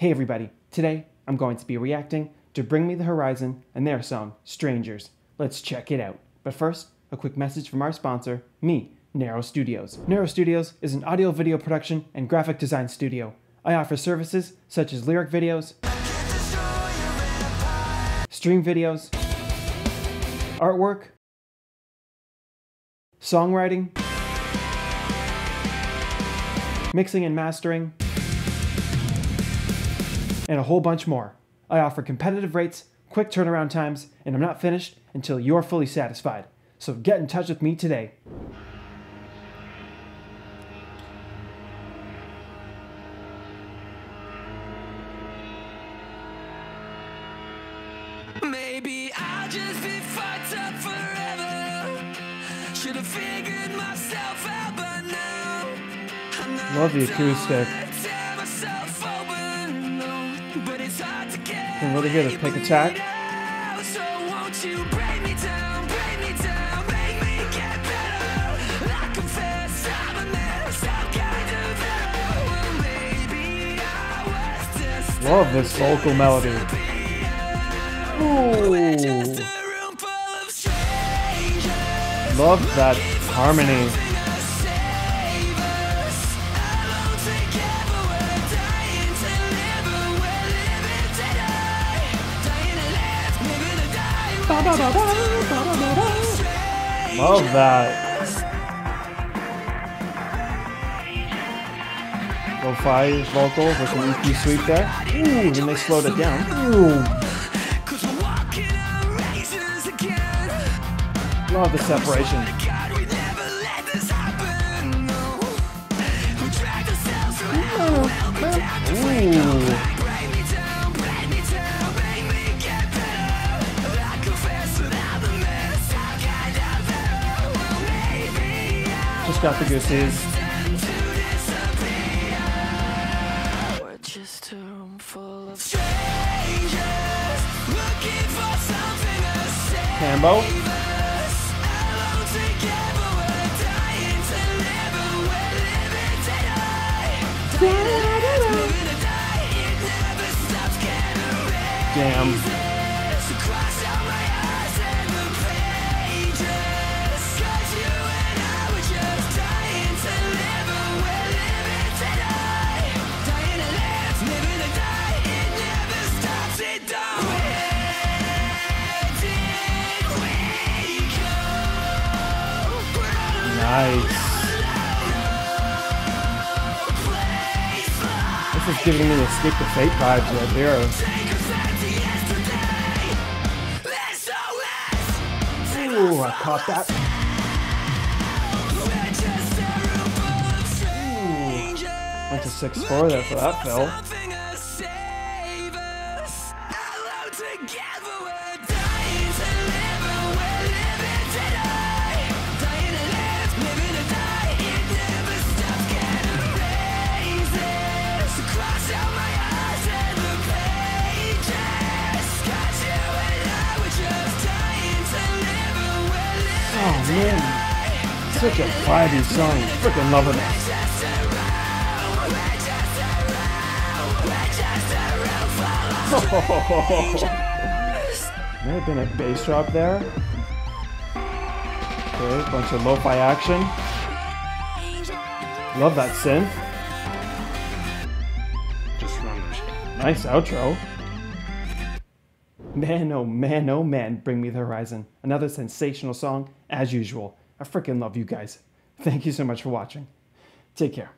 Hey everybody, today I'm going to be reacting to Bring Me the Horizon and their song, Strangers. Let's check it out. But first, a quick message from our sponsor, me, Naro Studios. Naro Studios is an audio video production and graphic design studio. I offer services such as lyric videos, stream videos, artwork, songwriting, mixing and mastering, and a whole bunch more. I offer competitive rates, quick turnaround times, and I'm not finished until you're fully satisfied. So get in touch with me today. Maybe I'll just be fucked up forever. Should have figured myself out by now. Love the acoustic. Of error. Maybe I was destined Love this vocal melody. Ooh, love that harmony. Love that. Lo-fi vocal with an EQ sweep there. Ooh, then they slowed it down. Ooh, love the separation. Something to say. Cambo. Alone Nice. This is giving me Escape the Fate vibes right here. Ooh, I caught that. Ooh, went to 6-4 there for that, fill. Oh man, such a vibey song. Freaking loving it. May have been a bass drop there. Okay, bunch of lo-fi action. Love that synth. Nice outro. Man, oh man, oh man, Bring Me the Horizon. Another sensational song, as usual. I freaking love you guys. Thank you so much for watching. Take care.